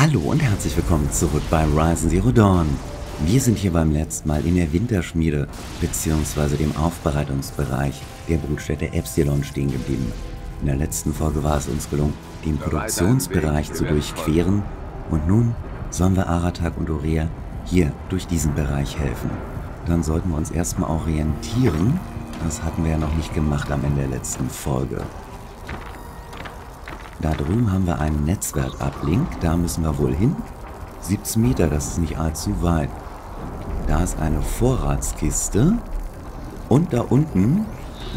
Hallo und herzlich willkommen zurück bei Ryzen Zero Dawn. Wir sind hier beim letzten Mal in der Winterschmiede bzw. dem Aufbereitungsbereich der Brutstätte Epsilon stehen geblieben. In der letzten Folge war es uns gelungen, den Produktionsbereich zu durchqueren und nun sollen wir Aratak und Orea hier durch diesen Bereich helfen. Dann sollten wir uns erstmal orientieren. Das hatten wir ja noch nicht gemacht am Ende der letzten Folge. Da drüben haben wir einen Netzwerkablink, da müssen wir wohl hin. 17 Meter, das ist nicht allzu weit. Da ist eine Vorratskiste. Und da unten,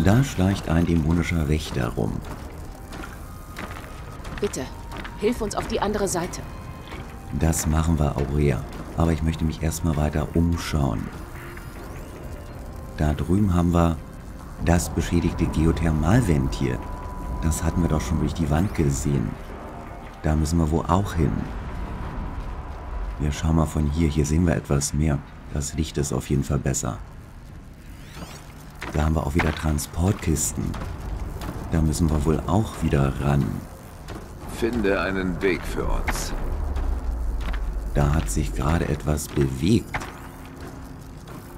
da schleicht ein dämonischer Wächter rum. Bitte, hilf uns auf die andere Seite. Das machen wir, Aurea. Aber ich möchte mich erstmal weiter umschauen. Da drüben haben wir das beschädigte Geothermalventil. Das hatten wir doch schon durch die Wand gesehen. Da müssen wir wohl auch hin. Wir schauen mal von hier. Hier sehen wir etwas mehr. Das Licht ist auf jeden Fall besser. Da haben wir auch wieder Transportkisten. Da müssen wir wohl auch wieder ran. Finde einen Weg für uns. Da hat sich gerade etwas bewegt.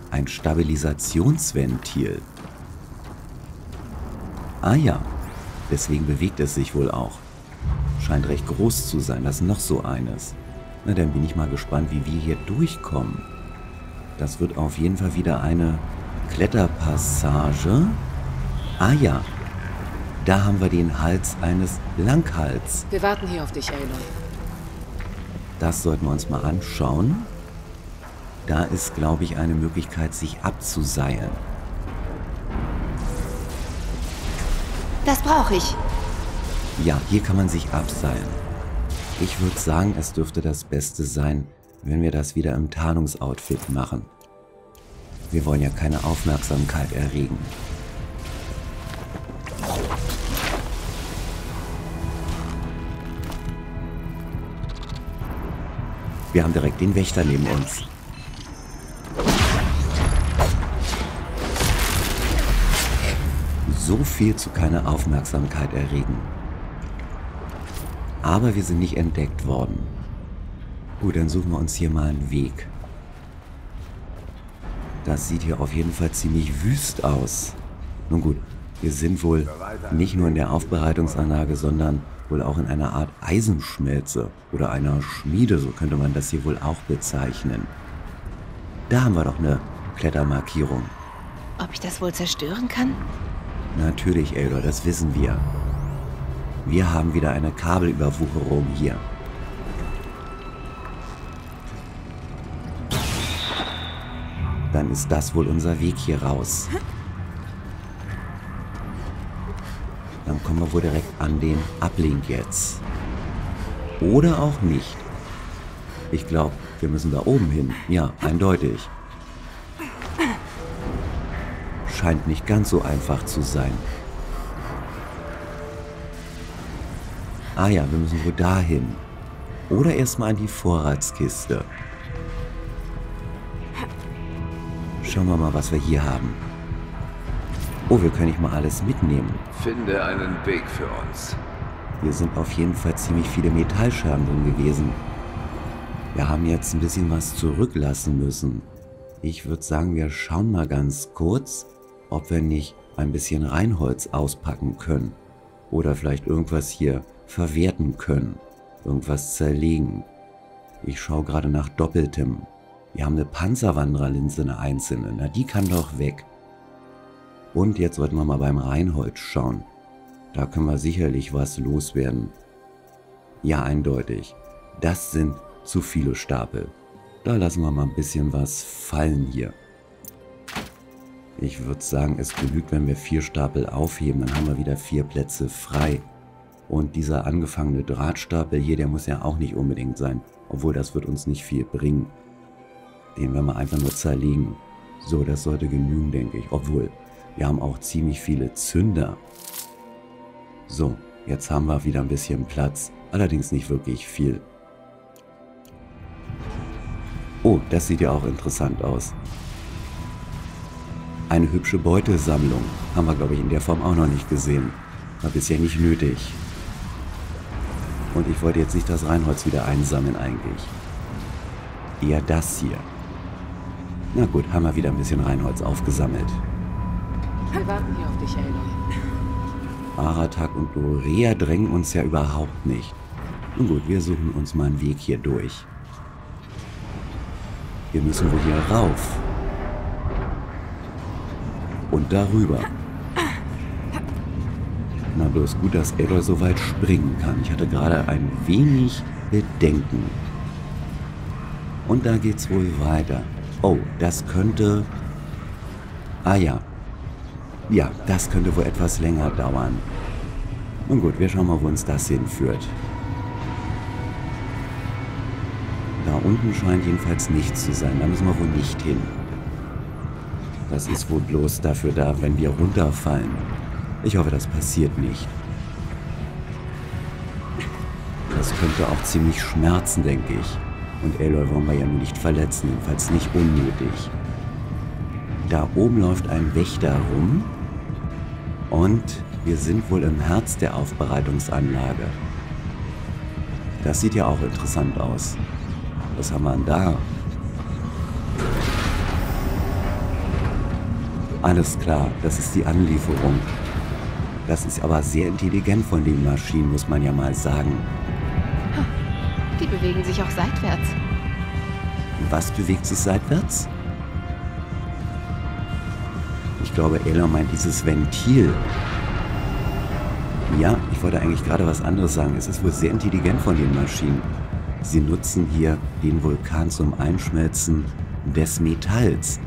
Ein Stabilisationsventil. Ah ja, Deswegen bewegt es sich wohl auch. Scheint recht groß zu sein, das ist noch so eines. Na, dann bin ich mal gespannt, wie wir hier durchkommen. Das wird auf jeden Fall wieder eine Kletterpassage. Ah ja, da haben wir den Hals eines Langhals. Wir warten hier auf dich, Aloy. Das sollten wir uns mal anschauen. Da ist, glaube ich, eine Möglichkeit, sich abzuseilen. Das brauche ich. Ja, hier kann man sich abseilen. Ich würde sagen, es dürfte das Beste sein, wenn wir das wieder im Tarnungsoutfit machen. Wir wollen ja keine Aufmerksamkeit erregen. Wir haben direkt den Wächter neben uns. So viel zu keiner Aufmerksamkeit erregen. Aber wir sind nicht entdeckt worden. Gut, dann suchen wir uns hier mal einen Weg. Das sieht hier auf jeden Fall ziemlich wüst aus. Nun gut, wir sind wohl nicht nur in der Aufbereitungsanlage, sondern wohl auch in einer Art Eisenschmelze oder einer Schmiede, so könnte man das hier wohl auch bezeichnen. Da haben wir doch eine Klettermarkierung. Ob ich das wohl zerstören kann? Natürlich, Eldor, das wissen wir. Wir haben wieder eine Kabelüberwucherung hier. Dann ist das wohl unser Weg hier raus. Dann kommen wir wohl direkt an den Ablink jetzt. Oder auch nicht. Ich glaube, wir müssen da oben hin. Ja, eindeutig scheint nicht ganz so einfach zu sein. Ah ja, wir müssen wohl dahin. Oder erstmal an die Vorratskiste. Schauen wir mal, was wir hier haben. Oh, wir können nicht mal alles mitnehmen. Finde einen Weg für uns. Hier sind auf jeden Fall ziemlich viele Metallscherben drin gewesen. Wir haben jetzt ein bisschen was zurücklassen müssen. Ich würde sagen, wir schauen mal ganz kurz, ob wir nicht ein bisschen Reinholz auspacken können oder vielleicht irgendwas hier verwerten können, irgendwas zerlegen. Ich schaue gerade nach Doppeltem. Wir haben eine Panzerwandererlinse, eine einzelne. Na, die kann doch weg. Und jetzt sollten wir mal beim Reinholz schauen. Da können wir sicherlich was loswerden. Ja, eindeutig. Das sind zu viele Stapel. Da lassen wir mal ein bisschen was fallen hier. Ich würde sagen, es genügt, wenn wir vier Stapel aufheben, dann haben wir wieder vier Plätze frei. Und dieser angefangene Drahtstapel hier, der muss ja auch nicht unbedingt sein, obwohl das wird uns nicht viel bringen. Den werden wir einfach nur zerlegen. So, das sollte genügen, denke ich. Obwohl, wir haben auch ziemlich viele Zünder. So, jetzt haben wir wieder ein bisschen Platz, allerdings nicht wirklich viel. Oh, das sieht ja auch interessant aus. Eine hübsche Beutesammlung. Haben wir, glaube ich, in der Form auch noch nicht gesehen. War bisher nicht nötig. Und ich wollte jetzt nicht das Reinholz wieder einsammeln eigentlich. Eher das hier. Na gut, haben wir wieder ein bisschen Reinholz aufgesammelt. Wir warten hier auf dich, Aloy. Aratak und Dorea drängen uns ja überhaupt nicht. Nun gut, wir suchen uns mal einen Weg hier durch. Wir müssen wohl hier rauf. Und darüber. Na bloß gut, dass Aloy so weit springen kann. Ich hatte gerade ein wenig Bedenken. Und da geht's wohl weiter. Oh, das könnte... Ah ja. Ja, das könnte wohl etwas länger dauern. Nun gut, wir schauen mal, wo uns das hinführt. Da unten scheint jedenfalls nichts zu sein. Da müssen wir wohl nicht hin. Das ist wohl bloß dafür da, wenn wir runterfallen. Ich hoffe, das passiert nicht. Das könnte auch ziemlich schmerzen, denke ich. Und Aloy wollen wir ja nur nicht verletzen, jedenfalls nicht unnötig. Da oben läuft ein Wächter rum. Und wir sind wohl im Herz der Aufbereitungsanlage. Das sieht ja auch interessant aus. Was haben wir denn da? Alles klar, das ist die Anlieferung. Das ist aber sehr intelligent von den Maschinen, muss man ja mal sagen. Die bewegen sich auch seitwärts. Was bewegt sich seitwärts? Ich glaube, Ella meint dieses Ventil. Ja, ich wollte eigentlich gerade was anderes sagen. Es ist wohl sehr intelligent von den Maschinen. Sie nutzen hier den Vulkan zum Einschmelzen des Metalls.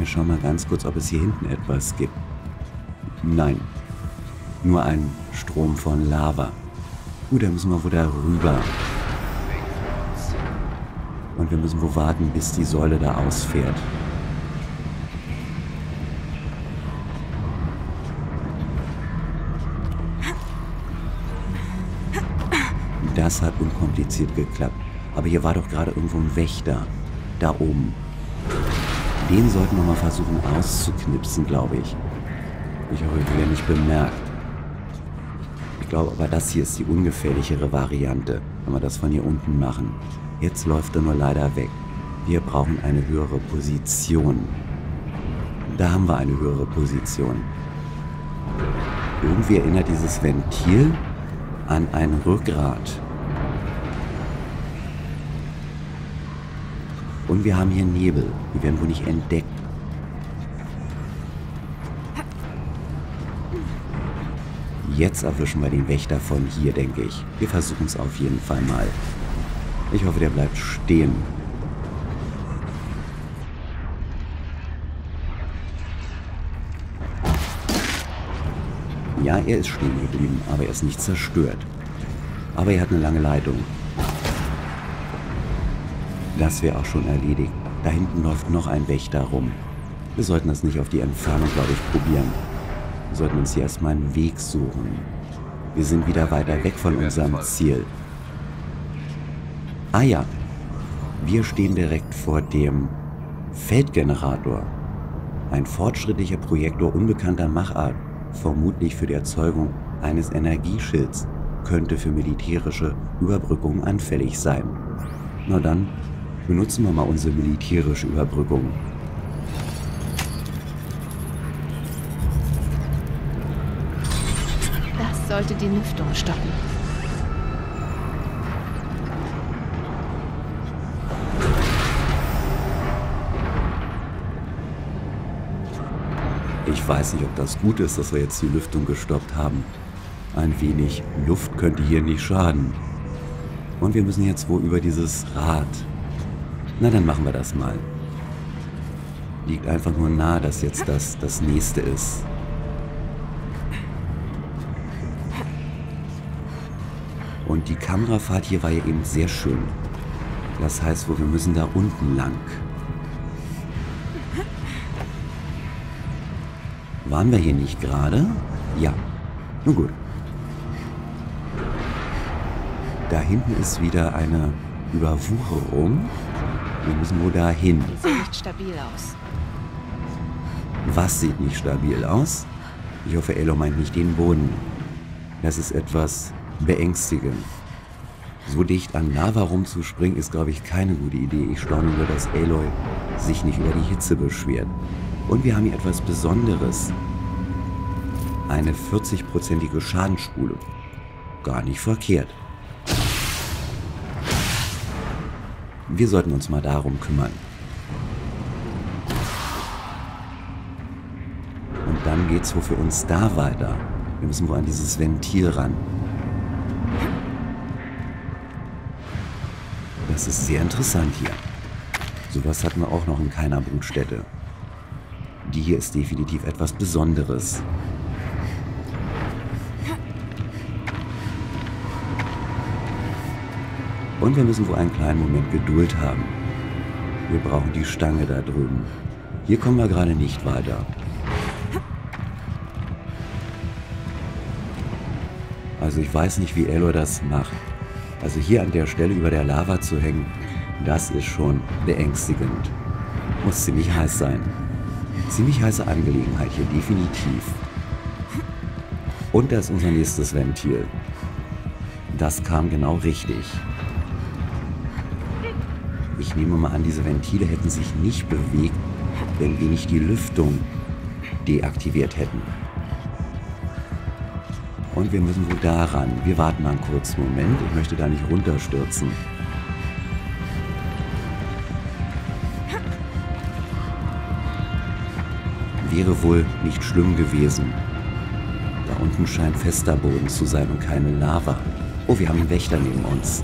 Wir schauen mal ganz kurz, ob es hier hinten etwas gibt. Nein, nur ein Strom von Lava. Gut, dann müssen wir wohl darüber. Und wir müssen wohl warten, bis die Säule da ausfährt. Das hat unkompliziert geklappt. Aber hier war doch gerade irgendwo ein Wächter. Da oben. Den sollten wir mal versuchen auszuknipsen, glaube ich. Ich hoffe, wir werden nicht bemerkt. Ich glaube aber, das hier ist die ungefährlichere Variante, wenn wir das von hier unten machen. Jetzt läuft er nur leider weg. Wir brauchen eine höhere Position. Da haben wir eine höhere Position. Irgendwie erinnert dieses Ventil an ein Rückgrat. Und wir haben hier Nebel. Die werden wohl nicht entdeckt. Jetzt erwischen wir den Wächter von hier, denke ich. Wir versuchen es auf jeden Fall mal. Ich hoffe, der bleibt stehen. Ja, er ist stehen geblieben, aber er ist nicht zerstört. Aber er hat eine lange Leitung. Das wäre auch schon erledigt. Da hinten läuft noch ein Wächter rum. Wir sollten das nicht auf die Entfernung, glaube ich, probieren. Wir sollten uns hier erstmal einen Weg suchen. Wir sind wieder weiter weg von unserem Ziel. Ah ja, wir stehen direkt vor dem Feldgenerator. Ein fortschrittlicher Projektor unbekannter Machart, vermutlich für die Erzeugung eines Energieschilds, könnte für militärische Überbrückung anfällig sein. Na dann, benutzen wir mal unsere militärische Überbrückung. Das sollte die Lüftung stoppen. Ich weiß nicht, ob das gut ist, dass wir jetzt die Lüftung gestoppt haben. Ein wenig Luft könnte hier nicht schaden. Und wir müssen jetzt wohl über dieses Rad. Na, dann machen wir das mal. Liegt einfach nur nahe, dass jetzt das das nächste ist. Und die Kamerafahrt hier war ja eben sehr schön. Das heißt wohl, wir müssen da unten lang. Waren wir hier nicht gerade? Ja. Nun gut. Da hinten ist wieder eine Überwucherung. Wir müssen wohl da hin. Die sehen nicht stabil aus. Was sieht nicht stabil aus? Ich hoffe, Elo meint nicht den Boden. Das ist etwas beängstigend. So dicht an Lava rumzuspringen ist, glaube ich, keine gute Idee. Ich staune nur, dass Aloy sich nicht über die Hitze beschwert. Und wir haben hier etwas Besonderes. Eine 40-prozentige Schadensspule. Gar nicht verkehrt. Wir sollten uns mal darum kümmern. Und dann geht's wohl für uns da weiter. Wir müssen wohl an dieses Ventil ran. Das ist sehr interessant hier. Sowas hatten wir auch noch in keiner Brutstätte. Die hier ist definitiv etwas Besonderes. Und wir müssen wohl einen kleinen Moment Geduld haben. Wir brauchen die Stange da drüben. Hier kommen wir gerade nicht weiter. Also ich weiß nicht, wie Elo das macht. Also hier an der Stelle über der Lava zu hängen, das ist schon beängstigend. Muss ziemlich heiß sein. Ziemlich heiße Angelegenheit hier, definitiv. Und da ist unser nächstes Ventil. Das kam genau richtig. Ich nehme mal an, diese Ventile hätten sich nicht bewegt, wenn wir nicht die Lüftung deaktiviert hätten. Und wir müssen wohl daran. Wir warten mal einen kurzen Moment. Ich möchte da nicht runterstürzen. Wäre wohl nicht schlimm gewesen. Da unten scheint fester Boden zu sein und keine Lava. Oh, wir haben einen Wächter neben uns.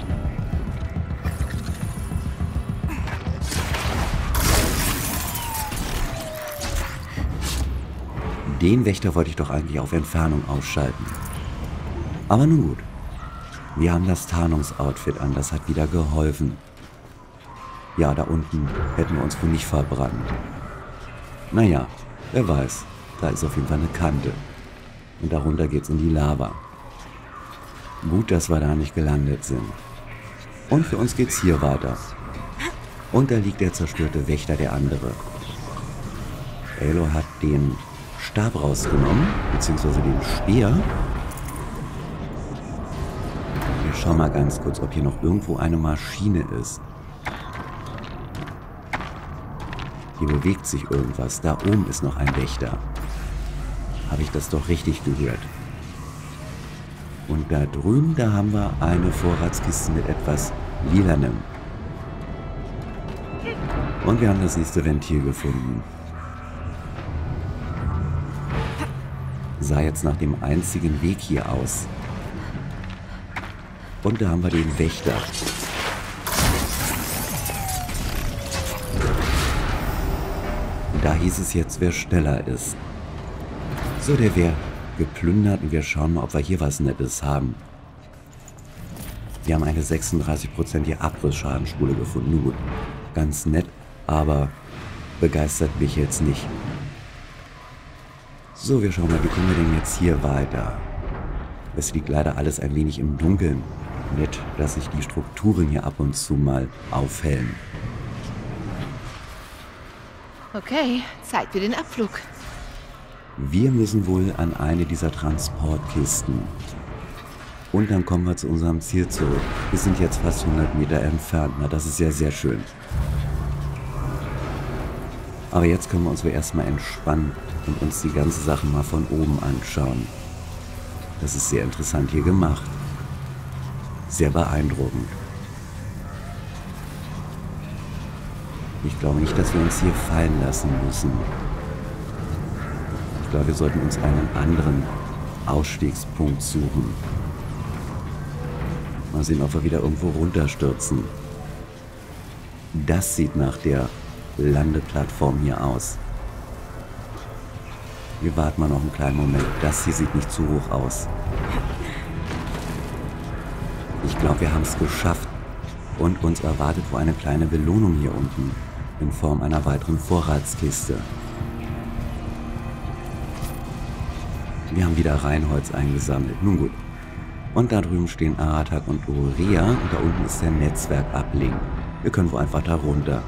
Den Wächter wollte ich doch eigentlich auf Entfernung ausschalten. Aber nun gut. Wir haben das Tarnungsoutfit an, das hat wieder geholfen. Ja, da unten hätten wir uns wohl nicht verbrannt. Naja, wer weiß. Da ist auf jeden Fall eine Kante. Und darunter geht's in die Lava. Gut, dass wir da nicht gelandet sind. Und für uns geht's hier weiter. Und da liegt der zerstörte Wächter der andere. Elo hat den Stab rausgenommen, beziehungsweise den Speer. Wir schauen mal ganz kurz, ob hier noch irgendwo eine Maschine ist. Hier bewegt sich irgendwas. Da oben ist noch ein Wächter. Habe ich das doch richtig gehört? Und da drüben, da haben wir eine Vorratskiste mit etwas Lilanem. Und wir haben das nächste Ventil gefunden. Sah jetzt nach dem einzigen Weg hier aus. Und da haben wir den Wächter. Da hieß es jetzt, wer schneller ist. So, der wäre geplündert und wir schauen mal, ob wir hier was Nettes haben. Wir haben eine 36%ige Abrissschadenspule gefunden. Nun gut, ganz nett, aber begeistert mich jetzt nicht. So, wir schauen mal, wie kommen wir denn jetzt hier weiter? Es liegt leider alles ein wenig im Dunkeln. Nett, dass sich die Strukturen hier ab und zu mal aufhellen. Okay, Zeit für den Abflug. Wir müssen wohl an eine dieser Transportkisten. Und dann kommen wir zu unserem Ziel zurück. Wir sind jetzt fast 100 Meter entfernt. Na, das ist ja sehr schön. Aber jetzt können wir uns erstmal entspannen und uns die ganze Sache mal von oben anschauen. Das ist sehr interessant hier gemacht. Sehr beeindruckend. Ich glaube nicht, dass wir uns hier fallen lassen müssen. Ich glaube, wir sollten uns einen anderen Ausstiegspunkt suchen. Mal sehen, ob wir wieder irgendwo runterstürzen. Das sieht nach der Landeplattform hier aus. Wir warten mal noch einen kleinen Moment. Das hier sieht nicht zu hoch aus. Ich glaube, wir haben es geschafft. Und uns erwartet wohl eine kleine Belohnung hier unten. In Form einer weiteren Vorratskiste. Wir haben wieder Reinholz eingesammelt. Nun gut. Und da drüben stehen Aratak und Urea. Und da unten ist der Netzwerkablink. Wir können wohl einfach da runter.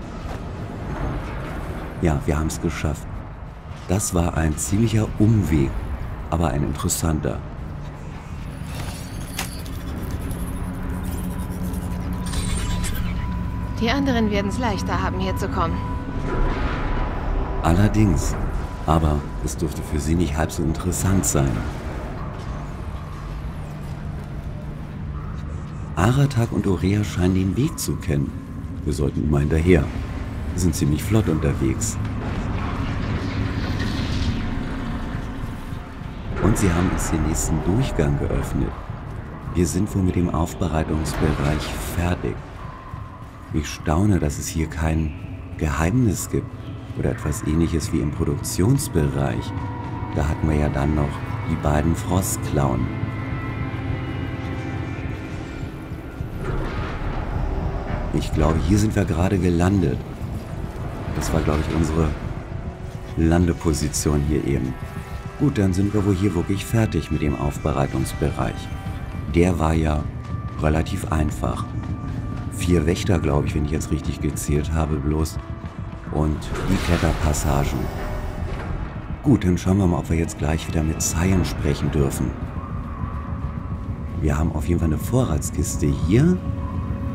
Ja, wir haben es geschafft. Das war ein ziemlicher Umweg, aber ein interessanter. Die anderen werden es leichter haben, hier zu kommen. Allerdings. Aber es dürfte für sie nicht halb so interessant sein. Aratak und Orea scheinen den Weg zu kennen. Wir sollten immer hinterher. Wir sind ziemlich flott unterwegs. Und sie haben uns den nächsten Durchgang geöffnet. Wir sind wohl mit dem Aufbereitungsbereich fertig. Ich staune, dass es hier kein Geheimnis gibt oder etwas ähnliches wie im Produktionsbereich. Da hatten wir ja dann noch die beiden Frostklauen. Ich glaube, hier sind wir gerade gelandet. Das war, glaube ich, unsere Landeposition hier eben. Gut, dann sind wir wohl hier wirklich fertig mit dem Aufbereitungsbereich. Der war ja relativ einfach. Vier Wächter, glaube ich, wenn ich jetzt richtig gezählt habe, bloß. Und die Kletterpassagen. Gut, dann schauen wir mal, ob wir jetzt gleich wieder mit Cyan sprechen dürfen. Wir haben auf jeden Fall eine Vorratskiste hier.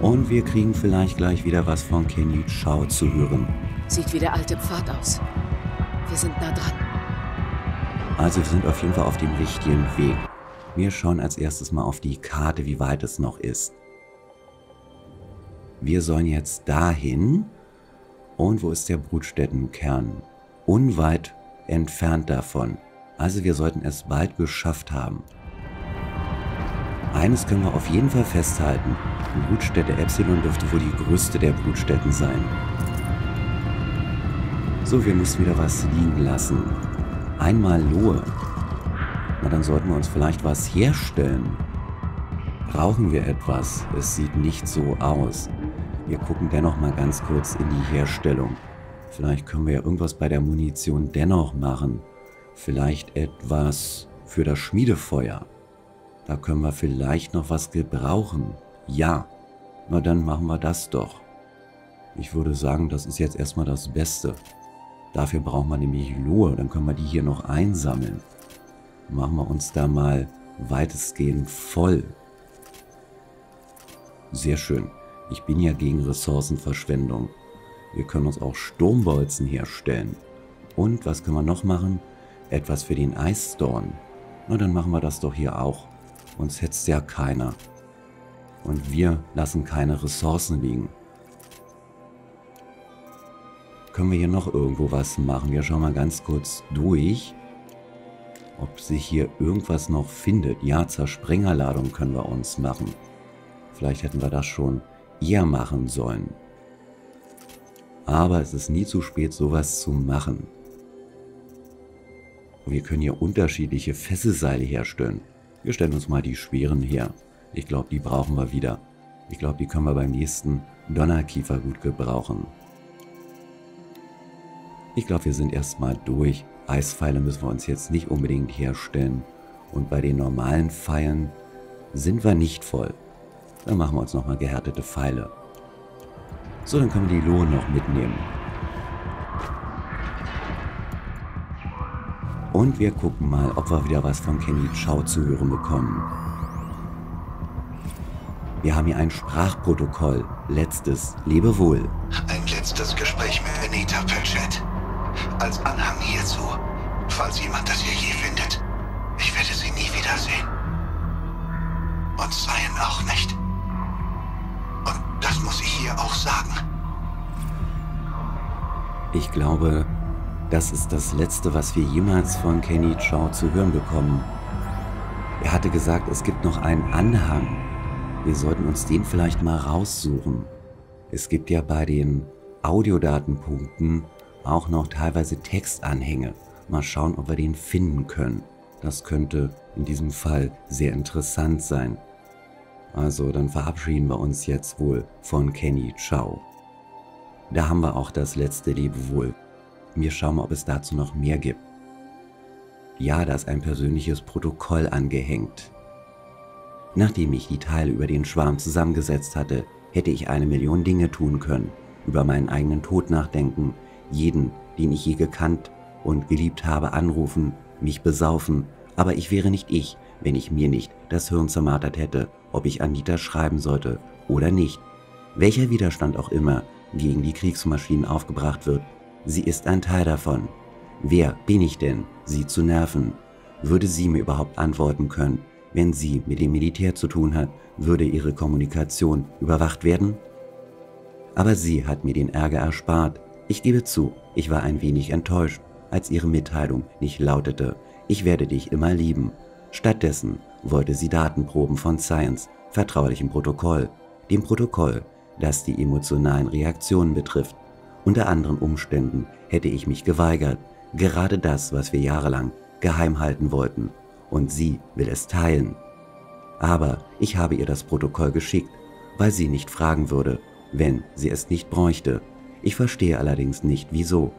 Und wir kriegen vielleicht gleich wieder was von Kenny Chao zu hören. Sieht wie der alte Pfad aus. Wir sind nah dran. Also wir sind auf jeden Fall auf dem richtigen Weg. Wir schauen als erstes mal auf die Karte, wie weit es noch ist. Wir sollen jetzt dahin. Und wo ist der Brutstättenkern? Unweit entfernt davon. Also wir sollten es bald geschafft haben. Eines können wir auf jeden Fall festhalten. Die Brutstätte Epsilon dürfte wohl die größte der Brutstätten sein. So, wir müssen wieder was liegen lassen. Einmal Lohe. Na, dann sollten wir uns vielleicht was herstellen. Brauchen wir etwas? Es sieht nicht so aus. Wir gucken dennoch mal ganz kurz in die Herstellung. Vielleicht können wir ja irgendwas bei der Munition dennoch machen. Vielleicht etwas für das Schmiedefeuer. Da können wir vielleicht noch was gebrauchen. Ja, na dann machen wir das doch. Ich würde sagen, das ist jetzt erstmal das Beste. Dafür brauchen wir nämlich Lohe, dann können wir die hier noch einsammeln. Machen wir uns da mal weitestgehend voll. Sehr schön. Ich bin ja gegen Ressourcenverschwendung. Wir können uns auch Sturmbolzen herstellen. Und was können wir noch machen? Etwas für den Eisstorn. Na, dann machen wir das doch hier auch. Uns hetzt ja keiner. Und wir lassen keine Ressourcen liegen. Können wir hier noch irgendwo was machen? Wir schauen mal ganz kurz durch, ob sich hier irgendwas noch findet. Ja, Zersprengerladung können wir uns machen. Vielleicht hätten wir das schon eher machen sollen. Aber es ist nie zu spät, sowas zu machen. Wir können hier unterschiedliche Fesselseile herstellen. Wir stellen uns mal die schweren her. Ich glaube, die brauchen wir wieder. Ich glaube, die können wir beim nächsten Donnerkiefer gut gebrauchen. Ich glaube, wir sind erstmal durch. Eispfeile müssen wir uns jetzt nicht unbedingt herstellen. Und bei den normalen Pfeilen sind wir nicht voll. Dann machen wir uns nochmal gehärtete Pfeile. So, dann können wir die Lohe noch mitnehmen. Und wir gucken mal, ob wir wieder was von Kenny Chao zu hören bekommen. Wir haben hier ein Sprachprotokoll. Letztes. Lebewohl. Ein letztes Gespräch mit Anita per Chat. Als Anhang hierzu, falls jemand das hier je findet. Ich werde sie nie wiedersehen. Und Cyan auch nicht. Und das muss ich hier auch sagen. Ich glaube, das ist das Letzte, was wir jemals von Kenny Chao zu hören bekommen. Er hatte gesagt, es gibt noch einen Anhang. Wir sollten uns den vielleicht mal raussuchen. Es gibt ja bei den Audiodatenpunkten auch noch teilweise Textanhänge. Mal schauen, ob wir den finden können. Das könnte in diesem Fall sehr interessant sein. Also dann verabschieden wir uns jetzt wohl von Kenny Chao. Da haben wir auch das letzte Lebewohl. Wir schauen mal, ob es dazu noch mehr gibt. Ja, da ist ein persönliches Protokoll angehängt. Nachdem ich die Teile über den Schwarm zusammengesetzt hatte, hätte ich eine Million Dinge tun können, über meinen eigenen Tod nachdenken, jeden, den ich je gekannt und geliebt habe, anrufen, mich besaufen, aber ich wäre nicht ich, wenn ich mir nicht das Hirn zermartert hätte, ob ich Anita schreiben sollte oder nicht. welcher Widerstand auch immer gegen die Kriegsmaschinen aufgebracht wird, sie ist ein Teil davon. Wer bin ich denn, sie zu nerven? Würde sie mir überhaupt antworten können, wenn sie mit dem Militär zu tun hat, würde ihre Kommunikation überwacht werden? Aber sie hat mir den Ärger erspart. Ich gebe zu, ich war ein wenig enttäuscht, als ihre Mitteilung nicht lautete, ich werde dich immer lieben. Stattdessen wollte sie Datenproben von Science, vertraulichem Protokoll, dem Protokoll, das die emotionalen Reaktionen betrifft. Unter anderen Umständen hätte ich mich geweigert, gerade das, was wir jahrelang geheim halten wollten, und sie will es teilen. Aber ich habe ihr das Protokoll geschickt, weil sie nicht fragen würde, wenn sie es nicht bräuchte. Ich verstehe allerdings nicht, wieso.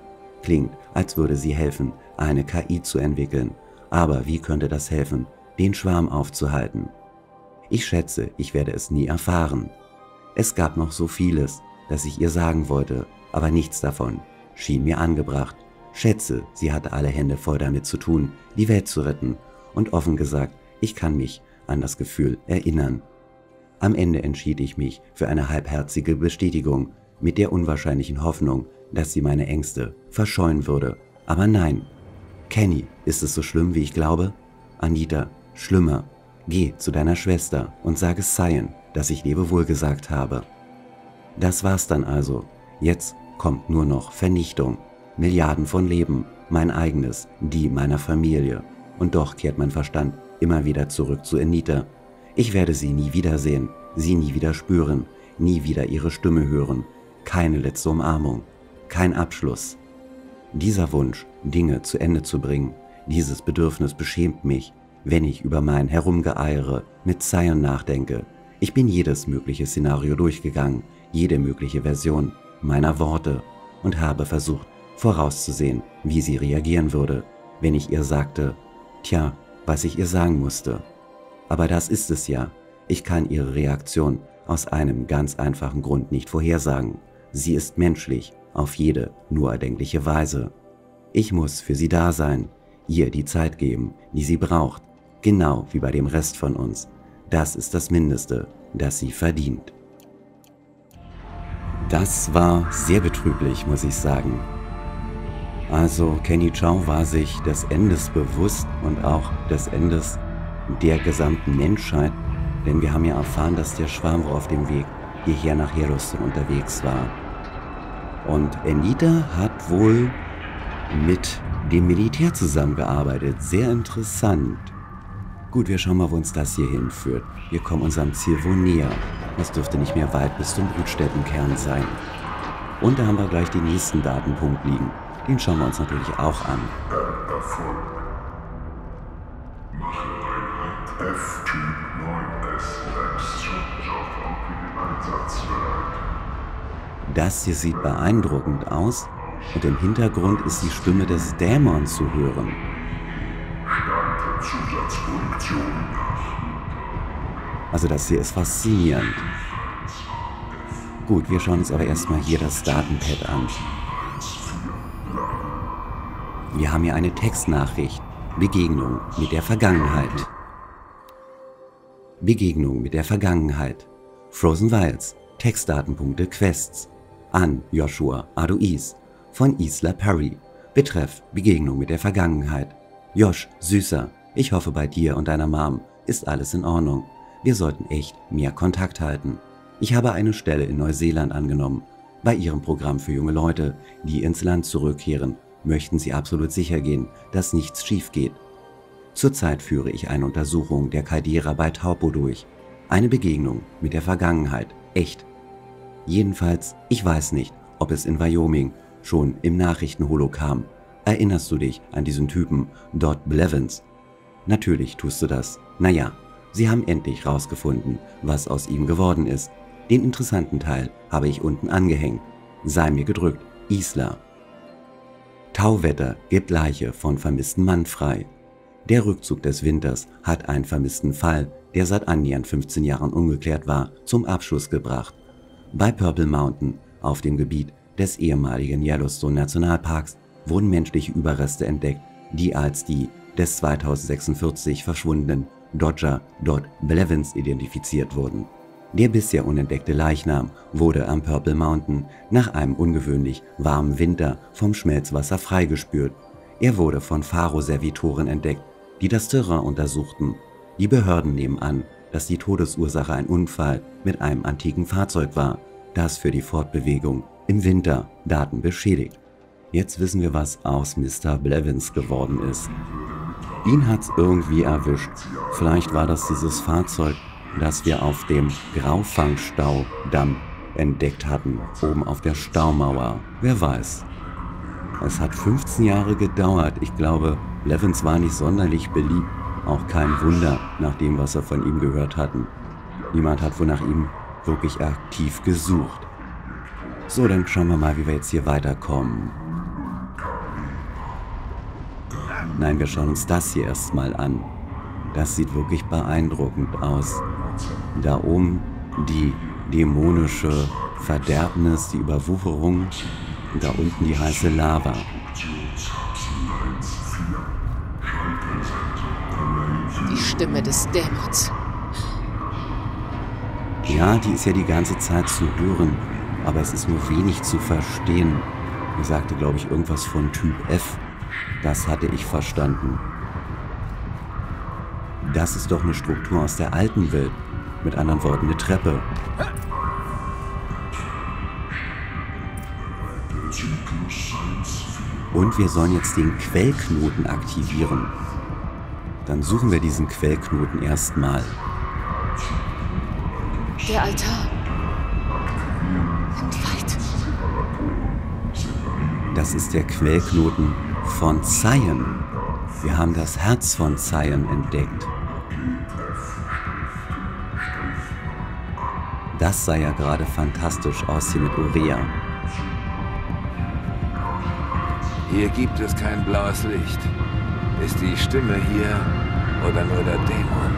Klingt, als würde sie helfen, eine KI zu entwickeln. Aber wie könnte das helfen, den Schwarm aufzuhalten? Ich schätze, ich werde es nie erfahren. Es gab noch so vieles, das ich ihr sagen wollte, aber nichts davon schien mir angebracht. Schätze, sie hatte alle Hände voll damit zu tun, die Welt zu retten, und offen gesagt, ich kann mich an das Gefühl erinnern. Am Ende entschied ich mich für eine halbherzige Bestätigung mit der unwahrscheinlichen Hoffnung, dass sie meine Ängste verscheuen würde. Aber nein. Kenny, ist es so schlimm, wie ich glaube? Anita, schlimmer. Geh zu deiner Schwester und sage Cyan, dass ich Lebewohl gesagt habe. Das war's dann also. Jetzt kommt nur noch Vernichtung. Milliarden von Leben, mein eigenes, die meiner Familie. Und doch kehrt mein Verstand immer wieder zurück zu Anita. Ich werde sie nie wiedersehen, sie nie wieder spüren, nie wieder ihre Stimme hören. Keine letzte Umarmung, kein Abschluss. Dieser Wunsch, Dinge zu Ende zu bringen, dieses Bedürfnis beschämt mich, wenn ich über mein Herumgeeiere mit Zion nachdenke. Ich bin jedes mögliche Szenario durchgegangen, jede mögliche Version meiner Worte und habe versucht vorauszusehen, wie sie reagieren würde, wenn ich ihr sagte, tja, was ich ihr sagen musste. Aber das ist es ja. Ich kann ihre Reaktion aus einem ganz einfachen Grund nicht vorhersagen. Sie ist menschlich, auf jede nur erdenkliche Weise. Ich muss für sie da sein, ihr die Zeit geben, die sie braucht, genau wie bei dem Rest von uns. Das ist das Mindeste, das sie verdient. Das war sehr betrüblich, muss ich sagen. Also Kenny Chow war sich des Endes bewusst und auch des Endes der gesamten Menschheit, denn wir haben ja erfahren, dass der Schwarm auf dem Weg hierher nach Yellowstone unterwegs war. Und Anita hat wohl mit dem Militär zusammengearbeitet. Sehr interessant. Gut, wir schauen mal, wo uns das hier hinführt. Wir kommen unserem Ziel wohl näher. Es dürfte nicht mehr weit bis zum Brutstättenkern sein. Und da haben wir gleich den nächsten Datenpunkt liegen. Den schauen wir uns natürlich auch an. Erfolg. Mache Einheit F-Typ 9S einsatzbereit. Das hier sieht beeindruckend aus und im Hintergrund ist die Stimme des Dämons zu hören. Also das hier ist faszinierend. Gut, wir schauen uns aber erstmal hier das Datenpad an. Wir haben hier eine Textnachricht. Begegnung mit der Vergangenheit. Begegnung mit der Vergangenheit. Frozen Wilds. Textdatenpunkte Quests. An Joshua Aduis. Von Isla Perry. Betreff Begegnung mit der Vergangenheit. Josh, Süßer. Ich hoffe bei dir und deiner Mom ist alles in Ordnung. Wir sollten echt mehr Kontakt halten. Ich habe eine Stelle in Neuseeland angenommen. Bei ihrem Programm für junge Leute, die ins Land zurückkehren möchten Sie absolut sicher gehen, dass nichts schief geht. Zurzeit führe ich eine Untersuchung der Caldera bei Taupo durch. Eine Begegnung mit der Vergangenheit. Echt. Jedenfalls, ich weiß nicht, ob es in Wyoming schon im Nachrichtenholo kam. Erinnerst du dich an diesen Typen, Dot Blevins? Natürlich tust du das. Naja, sie haben endlich rausgefunden, was aus ihm geworden ist. Den interessanten Teil habe ich unten angehängt. Sei mir gedrückt, Isla. Tauwetter gibt Leiche von vermissten Mann frei. Der Rückzug des Winters hat einen vermissten Fall, der seit annähernd 15 Jahren ungeklärt war, zum Abschluss gebracht. Bei Purple Mountain, auf dem Gebiet des ehemaligen Yellowstone Nationalparks, wurden menschliche Überreste entdeckt, die als die des 2046 verschwundenen Dodger Dot Blevins identifiziert wurden. Der bisher unentdeckte Leichnam wurde am Purple Mountain nach einem ungewöhnlich warmen Winter vom Schmelzwasser freigespült. Er wurde von Faro-Servitoren entdeckt, die das Terrain untersuchten. Die Behörden nehmen an, dass die Todesursache ein Unfall mit einem antiken Fahrzeug war, das für die Fortbewegung im Winter Daten beschädigt. Jetzt wissen wir, was aus Mr. Blevins geworden ist. Ihn hat's irgendwie erwischt. Vielleicht war das dieses Fahrzeug, das wir auf dem Graufangstaudamm entdeckt hatten, oben auf der Staumauer. Wer weiß. Es hat 15 Jahre gedauert. Ich glaube, Levins war nicht sonderlich beliebt. Auch kein Wunder nach dem, was wir von ihm gehört hatten. Niemand hat wohl nach ihm wirklich aktiv gesucht. So, dann schauen wir mal, wie wir jetzt hier weiterkommen. Nein, wir schauen uns das hier erstmal an. Das sieht wirklich beeindruckend aus. Da oben die dämonische Verderbnis, die Überwucherung und da unten die heiße Lava. Stimme des Dämons. Ja, die ist ja die ganze Zeit zu hören, aber es ist nur wenig zu verstehen. Er sagte, glaube ich, irgendwas von Typ F. Das hatte ich verstanden. Das ist doch eine Struktur aus der alten Welt. Mit anderen Worten, eine Treppe. Und wir sollen jetzt den Quellknoten aktivieren. Dann suchen wir diesen Quellknoten erstmal. Der Altar. Entweiht. Das ist der Quellknoten von Zion. Wir haben das Herz von Zion entdeckt. Das sah ja gerade fantastisch aus hier mit Urea. Hier gibt es kein blaues Licht. Ist die Stimme hier oder nur der Dämon?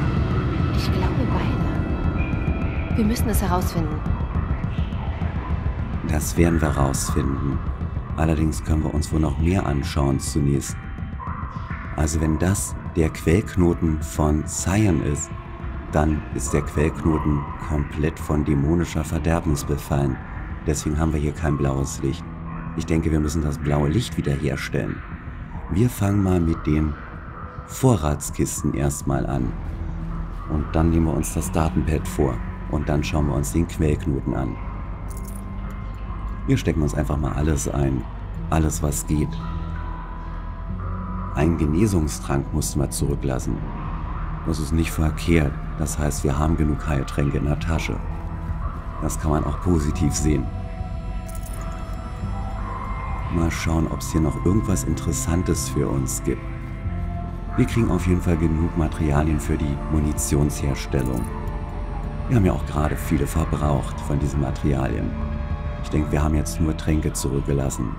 Ich glaube beide. Wir müssen es herausfinden. Das werden wir rausfinden. Allerdings können wir uns wohl noch mehr anschauen zunächst. Also wenn das der Quellknoten von Zion ist, dann ist der Quellknoten komplett von dämonischer Verderbnis befallen. Deswegen haben wir hier kein blaues Licht. Ich denke, wir müssen das blaue Licht wiederherstellen. Wir fangen mal mit den Vorratskisten erstmal an. Und dann nehmen wir uns das Datenpad vor. Und dann schauen wir uns den Quellknoten an. Wir stecken uns einfach mal alles ein. Alles, was geht. Einen Genesungstrank mussten wir zurücklassen. Das ist nicht verkehrt. Das heißt, wir haben genug Heiltränke in der Tasche. Das kann man auch positiv sehen. Mal schauen, ob es hier noch irgendwas Interessantes für uns gibt. Wir kriegen auf jeden Fall genug Materialien für die Munitionsherstellung. Wir haben ja auch gerade viele verbraucht von diesen Materialien. Ich denke, wir haben jetzt nur Tränke zurückgelassen.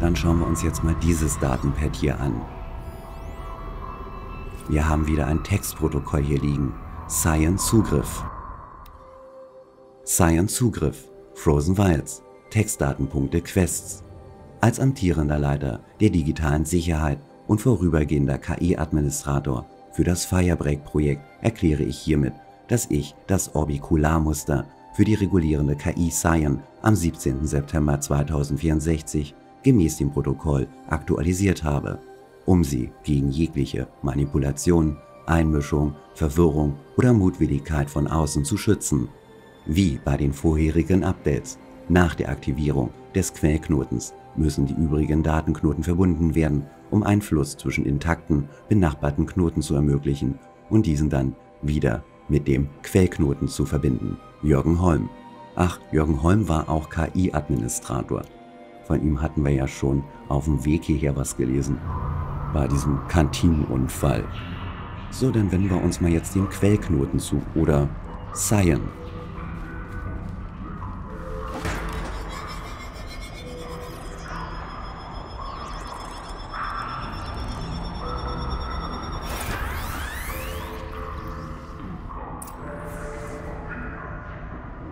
Dann schauen wir uns jetzt mal dieses Datenpad hier an. Wir haben wieder ein Textprotokoll hier liegen. Cyan Zugriff. Cyan Zugriff. Frozen Wilds. Textdatenpunkte Quests. Als amtierender Leiter der digitalen Sicherheit und vorübergehender KI-Administrator für das Firebreak-Projekt erkläre ich hiermit, dass ich das Orbikularmuster für die regulierende KI Cyan am 17. September 2064 gemäß dem Protokoll aktualisiert habe, um sie gegen jegliche Manipulation, Einmischung, Verwirrung oder Mutwilligkeit von außen zu schützen. Wie bei den vorherigen Updates. Nach der Aktivierung des Quellknotens müssen die übrigen Datenknoten verbunden werden, um einen Fluss zwischen intakten, benachbarten Knoten zu ermöglichen und diesen dann wieder mit dem Quellknoten zu verbinden. Jürgen Holm. Ach, Jürgen Holm war auch KI-Administrator. Von ihm hatten wir ja schon auf dem Weg hierher was gelesen. Bei diesem Kantinenunfall. So, dann wenden wir uns mal jetzt dem Quellknoten zu. Oder Cyan.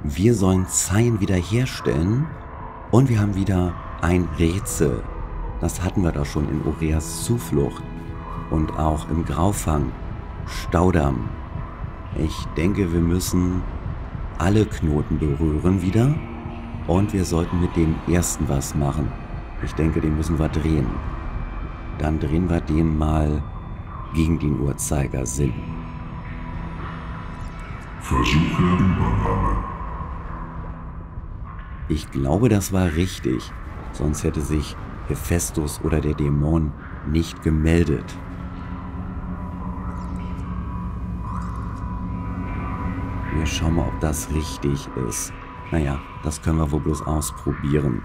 Wir sollen Cyan wiederherstellen und wir haben wieder ein Rätsel. Das hatten wir doch schon in Oreas Zuflucht und auch im Graufang Staudamm. Ich denke, wir müssen alle Knoten berühren wieder und wir sollten mit dem ersten was machen. Ich denke, den müssen wir drehen. Dann drehen wir den mal gegen den Uhrzeigersinn. Versuche Übernahme. Ich glaube, das war richtig. Sonst hätte sich Hephaestus oder der Dämon nicht gemeldet. Wir schauen mal, ob das richtig ist. Naja, das können wir wohl bloß ausprobieren.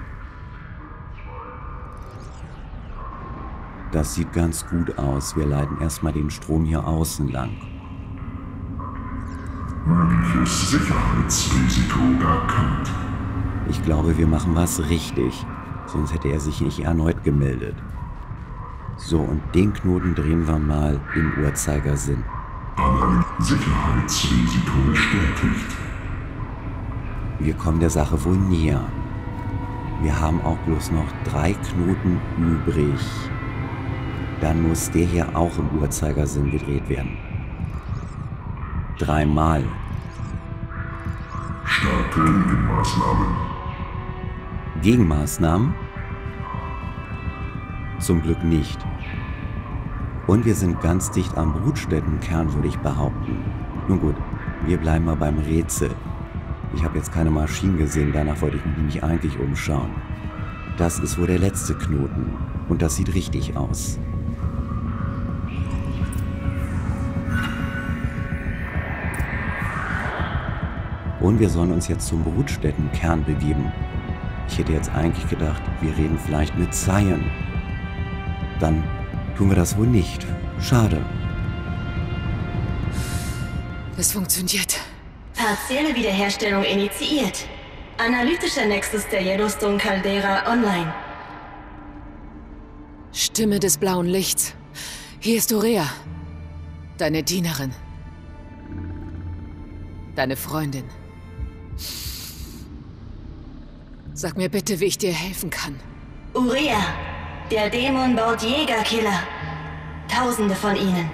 Das sieht ganz gut aus. Wir leiten erstmal den Strom hier außen lang. Mögliches Sicherheitsrisiko erkannt. Ich glaube, wir machen was richtig. Sonst hätte er sich nicht erneut gemeldet. So, und den Knoten drehen wir mal im Uhrzeigersinn. Sicherheitsrisiko bestätigt. Wir kommen der Sache wohl näher. Wir haben auch bloß noch drei Knoten übrig. Dann muss der hier auch im Uhrzeigersinn gedreht werden. Dreimal. Starte Gegenmaßnahmen. Gegenmaßnahmen? Zum Glück nicht. Und wir sind ganz dicht am Brutstättenkern, würde ich behaupten. Nun gut, wir bleiben mal beim Rätsel. Ich habe jetzt keine Maschinen gesehen, danach wollte ich mich nämlich eigentlich umschauen. Das ist wohl der letzte Knoten. Und das sieht richtig aus. Und wir sollen uns jetzt zum Brutstättenkern begeben. Ich hätte jetzt eigentlich gedacht, wir reden vielleicht mit Zion. Dann tun wir das wohl nicht. Schade. Es funktioniert. Partielle Wiederherstellung initiiert. Analytischer Nexus der Yellowstone Caldera online. Stimme des blauen Lichts. Hier ist Urea. Deine Dienerin. Deine Freundin. Sag mir bitte, wie ich dir helfen kann. Urea, der Dämon baut Jägerkiller. Tausende von ihnen.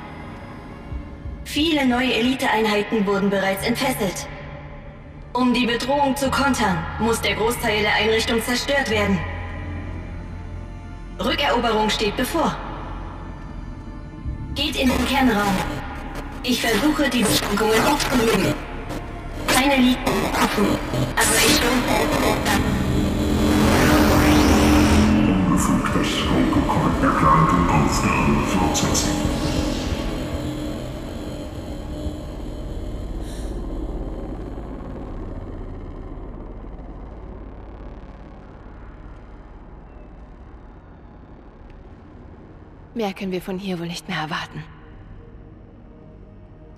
Viele neue Eliteeinheiten wurden bereits entfesselt. Um die Bedrohung zu kontern, muss der Großteil der Einrichtung zerstört werden. Rückeroberung steht bevor. Geht in den Kernraum. Ich versuche, die Beschränkungen aufzunehmen. Keine Liegen aber ich schon... Geplante Aufgabe fortsetzen. Mehr können wir von hier wohl nicht mehr erwarten.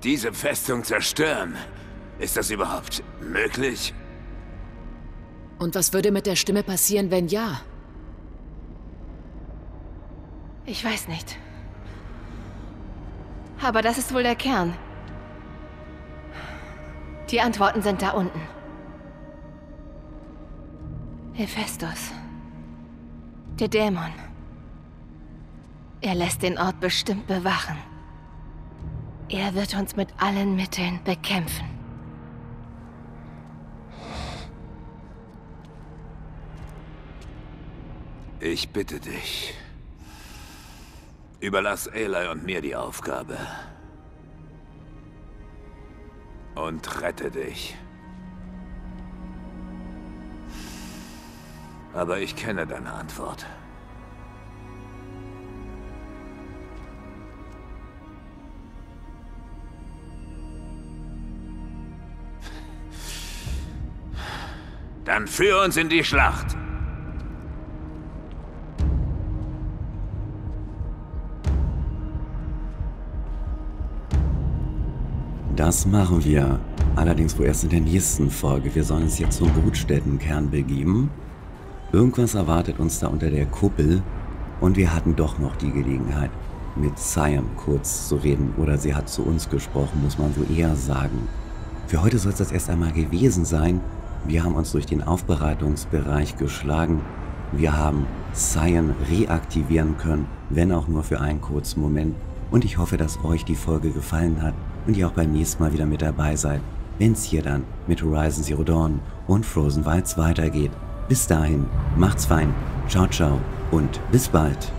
Diese Festung zerstören? Ist das überhaupt möglich? Und was würde mit der Stimme passieren, wenn ja? Ich weiß nicht. Aber das ist wohl der Kern. Die Antworten sind da unten. Hephaestus. Der Dämon. Er lässt den Ort bestimmt bewachen. Er wird uns mit allen Mitteln bekämpfen. Ich bitte dich. Überlass Eli und mir die Aufgabe. Und rette dich. Aber ich kenne deine Antwort. Dann führ uns in die Schlacht. Das machen wir. Allerdings wohl erst in der nächsten Folge. Wir sollen uns jetzt zum Brutstättenkern begeben. Irgendwas erwartet uns da unter der Kuppel. Und wir hatten doch noch die Gelegenheit, mit Siam kurz zu reden. Oder sie hat zu uns gesprochen, muss man wohl eher sagen. Für heute soll es das erst einmal gewesen sein. Wir haben uns durch den Aufbereitungsbereich geschlagen. Wir haben Cyan reaktivieren können, wenn auch nur für einen kurzen Moment. Und ich hoffe, dass euch die Folge gefallen hat und ihr auch beim nächsten Mal wieder mit dabei seid. wenn es hier dann mit Horizon Zero Dawn und Frozen Wilds weitergeht. Bis dahin, macht's fein, ciao ciao und bis bald.